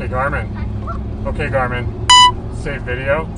Hey Garmin. Okay Garmin. Save video.